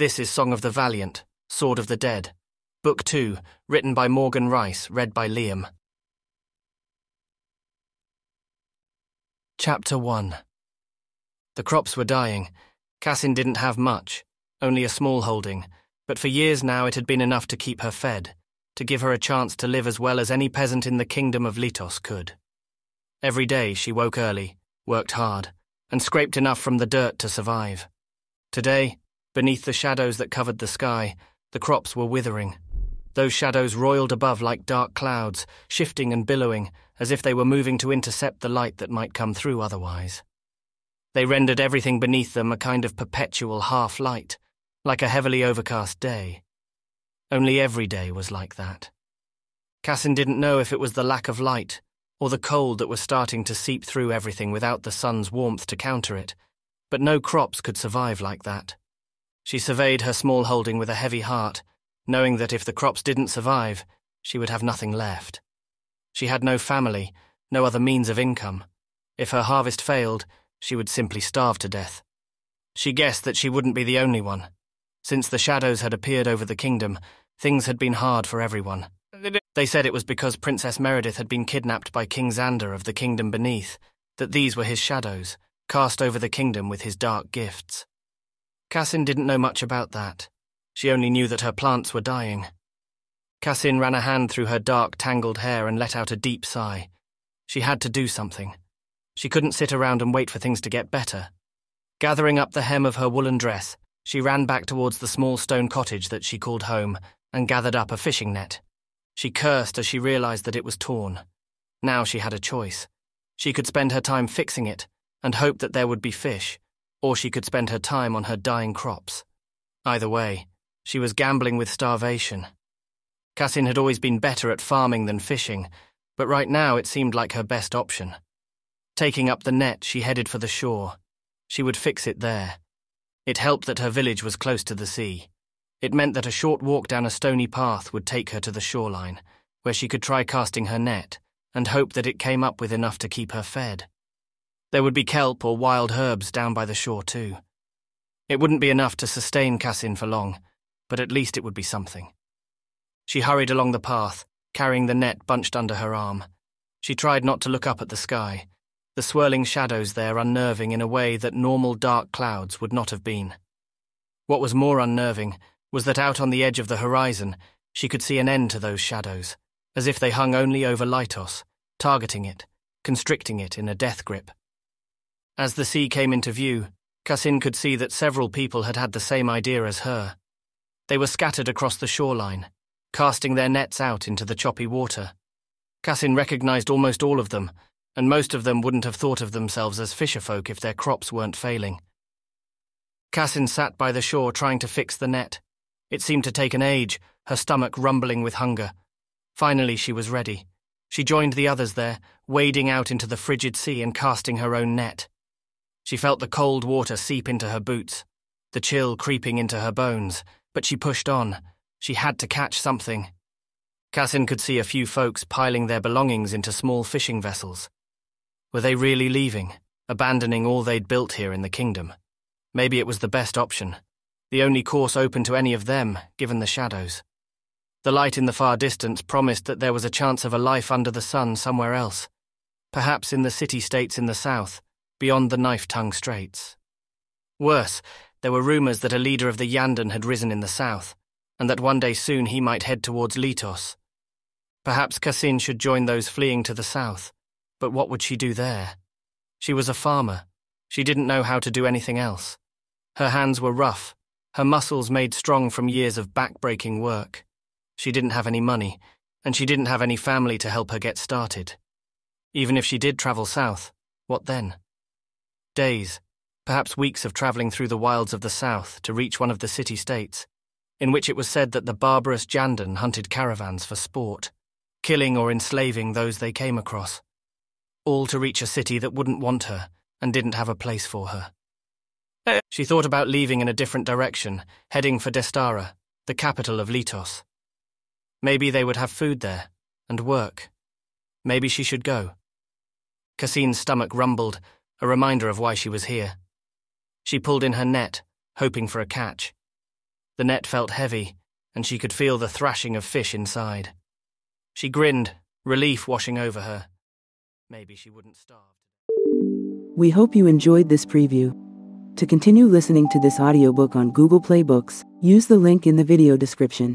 This is Song of the Valiant, Sword of the Dead, Book 2, written by Morgan Rice, read by Liam. Chapter 1 The crops were dying. Cassin didn't have much, only a small holding, but for years now it had been enough to keep her fed, to give her a chance to live as well as any peasant in the kingdom of Litos could. Every day she woke early, worked hard, and scraped enough from the dirt to survive. Today, beneath the shadows that covered the sky, the crops were withering. Those shadows roiled above like dark clouds, shifting and billowing, as if they were moving to intercept the light that might come through otherwise. They rendered everything beneath them a kind of perpetual half light, like a heavily overcast day. Only every day was like that. Cassin didn't know if it was the lack of light, or the cold that was starting to seep through everything without the sun's warmth to counter it, but no crops could survive like that. She surveyed her small holding with a heavy heart, knowing that if the crops didn't survive, she would have nothing left. She had no family, no other means of income. If her harvest failed, she would simply starve to death. She guessed that she wouldn't be the only one. Since the shadows had appeared over the kingdom, things had been hard for everyone. They said it was because Princess Meredith had been kidnapped by King Xander of the kingdom beneath, that these were his shadows, cast over the kingdom with his dark gifts. Cassin didn't know much about that. She only knew that her plants were dying. Cassin ran a hand through her dark, tangled hair and let out a deep sigh. She had to do something. She couldn't sit around and wait for things to get better. Gathering up the hem of her woolen dress, she ran back towards the small stone cottage that she called home and gathered up a fishing net. She cursed as she realized that it was torn. Now she had a choice. She could spend her time fixing it and hope that there would be fish, or she could spend her time on her dying crops. Either way, she was gambling with starvation. Cassin had always been better at farming than fishing, but right now it seemed like her best option. Taking up the net, she headed for the shore. She would fix it there. It helped that her village was close to the sea. It meant that a short walk down a stony path would take her to the shoreline, where she could try casting her net and hope that it came up with enough to keep her fed. There would be kelp or wild herbs down by the shore, too. It wouldn't be enough to sustain Cassin for long, but at least it would be something. She hurried along the path, carrying the net bunched under her arm. She tried not to look up at the sky, the swirling shadows there unnerving in a way that normal dark clouds would not have been. What was more unnerving was that out on the edge of the horizon, she could see an end to those shadows, as if they hung only over Lytos, targeting it, constricting it in a death grip. As the sea came into view, Cassin could see that several people had had the same idea as her. They were scattered across the shoreline, casting their nets out into the choppy water. Cassin recognized almost all of them, and most of them wouldn't have thought of themselves as fisherfolk if their crops weren't failing. Cassin sat by the shore trying to fix the net, it seemed to take an age, her stomach rumbling with hunger. Finally, she was ready. She joined the others there, wading out into the frigid sea and casting her own net. She felt the cold water seep into her boots, the chill creeping into her bones, but she pushed on. She had to catch something. Cassin could see a few folks piling their belongings into small fishing vessels. Were they really leaving, abandoning all they'd built here in the kingdom? Maybe it was the best option the only course open to any of them, given the shadows. The light in the far distance promised that there was a chance of a life under the sun somewhere else, perhaps in the city states in the south, beyond the knife tongue straits. Worse, there were rumours that a leader of the Yandan had risen in the south, and that one day soon he might head towards Litos. Perhaps Cassin should join those fleeing to the south, but what would she do there? She was a farmer. She didn't know how to do anything else. Her hands were rough, her muscles made strong from years of back-breaking work. She didn't have any money, and she didn't have any family to help her get started. Even if she did travel south, what then? Days, perhaps weeks of travelling through the wilds of the south to reach one of the city-states, in which it was said that the barbarous Jandan hunted caravans for sport, killing or enslaving those they came across. All to reach a city that wouldn't want her and didn't have a place for her. She thought about leaving in a different direction, heading for Destara, the capital of Litos. Maybe they would have food there, and work. Maybe she should go. Cassin's stomach rumbled, a reminder of why she was here. She pulled in her net, hoping for a catch. The net felt heavy, and she could feel the thrashing of fish inside. She grinned, relief washing over her. Maybe she wouldn't starve. We hope you enjoyed this preview. To continue listening to this audiobook on Google Play Books, use the link in the video description.